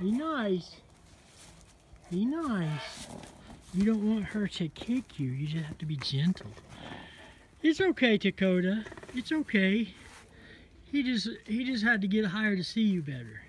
Be nice. Be nice. You don't want her to kick you. You just have to be gentle. It's okay, Takoda. It's okay. He just he just had to get higher to see you better.